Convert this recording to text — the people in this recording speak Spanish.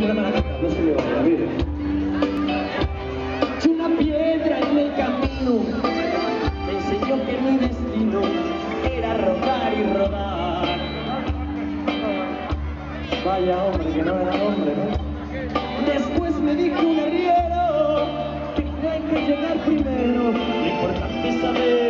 no se. Si una piedra en el camino me enseñó que mi destino era rodar y rodar. Vaya hombre, que no era hombre, ¿no? Después me dijo un arriero que tenía que llegar primero, lo importante es saber